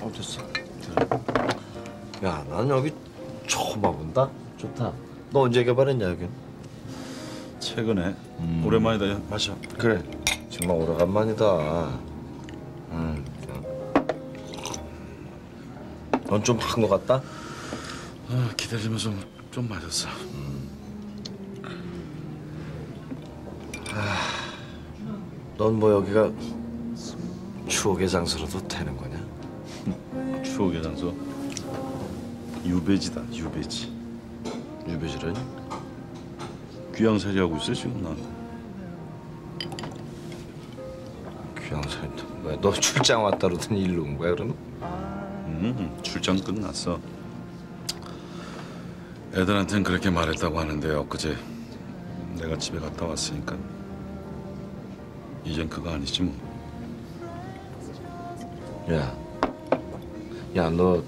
어 됐어. 야, 난 여기 처음 와본다. 좋다. 너 언제 개발했냐 여긴? 최근에 오랜만이다. 야, 마셔. 그래. 정말 오래간만이다. 음. 넌좀 한 것 같다? 아, 기다리면서 좀 마셨어. 넌뭐 여기가 추억의 장소라도 되는 거냐? 추억의 장소. 유배지다. 유배지. 유배지라니? 귀양살이 하고 있어 지금 나. 귀양살도 뭐야? 너 출장 왔다 그러더니 일로 온 거야 그러면? 음, 출장 끝났어. 애들한텐 그렇게 말했다고 하는데 엊그제 내가 집에 갔다 왔으니까 이젠 그거 아니지 뭐. 야, 야 너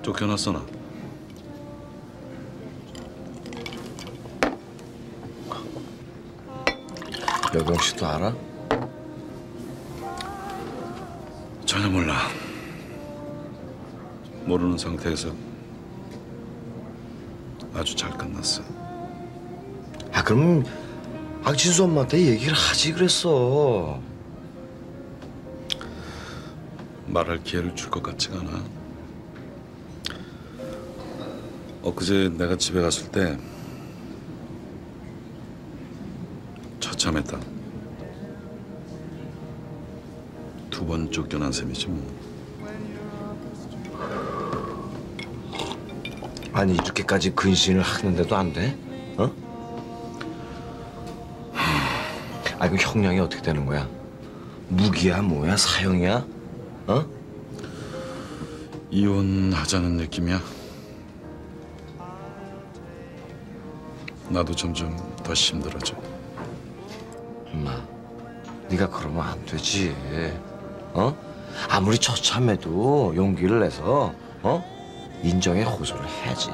쫓겨났어 나. 여경 씨도 알아? 전혀 몰라. 모르는 상태에서 아주 잘 끝났어. 아 그럼 박진수 엄마한테 얘기를 하지 그랬어. 말할 기회를 줄 것 같지가 않아. 엊그제 내가 집에 갔을 때 처참했다. 두 번 쫓겨난 셈이지 뭐. 아니 이렇게까지 근신을 하는데도 안 돼? 어? 아 그럼 형량이 어떻게 되는 거야? 무기야 뭐야 사형이야? 어? 이혼하자는 느낌이야. 나도 점점 더 힘들어져. 엄마, 네가 그러면 안 되지. 어? 아무리 처참해도 용기를 내서 어? 인정에 호소를 해야지.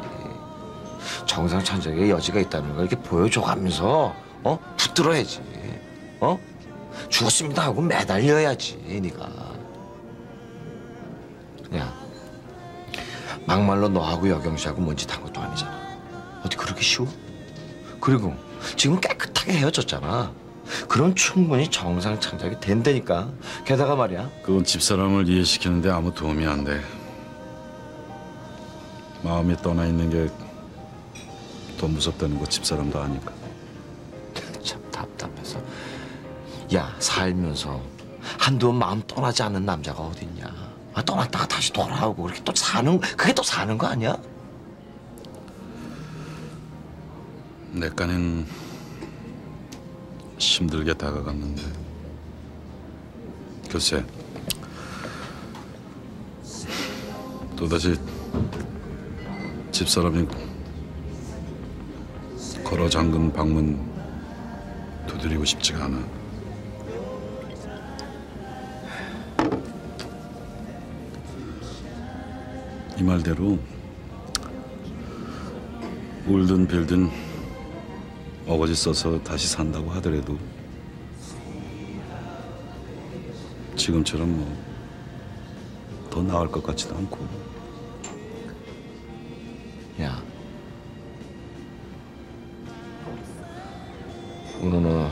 정상 천적의 여지가 있다는 걸 이렇게 보여줘가면서 어? 붙들어야지. 어? 죽었습니다 하고 매달려야지 네가. 막말로 너하고 여경 씨하고 뭔 짓 한 것도 아니잖아. 어디 그렇게 쉬워? 그리고 지금 깨끗하게 헤어졌잖아. 그럼 충분히 정상 창작이 된다니까. 게다가 말이야. 그건 집사람을 이해시키는데 아무 도움이 안 돼. 마음이 떠나 있는 게 더 무섭다는 거 집사람도 아니까. 참 답답해서. 야 살면서 한두 번 마음 떠나지 않는 남자가 어딨냐. 아, 떠났다가 다시 돌아오고 그렇게 또 사는 그게 또 사는 거 아니야? 내 깐엔 힘들게 다가갔는데. 글쎄. 또다시 집사람이 걸어 잠근 방문 두드리고 싶지가 않아 이 말대로 울든 빌든 어거지 써서 다시 산다고 하더라도 지금처럼 뭐 더 나을 것 같지도 않고 야. 오늘 너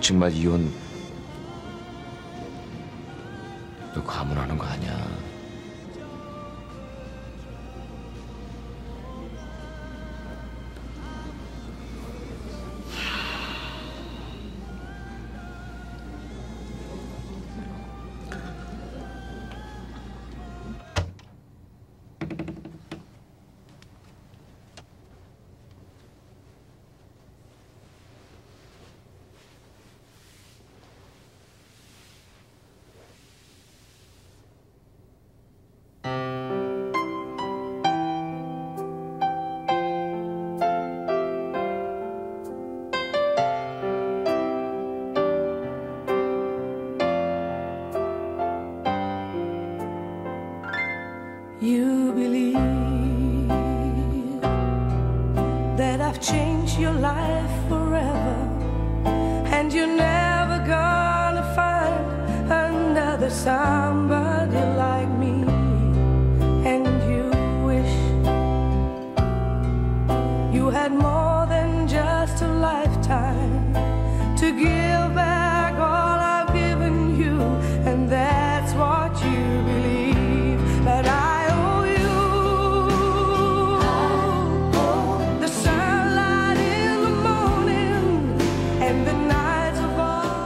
정말 이혼 너 가문하는 거 아니야? you believe that I've changed your life forever, and you're never gonna find another somebody like me. And you wish you had more than just a lifetime to give.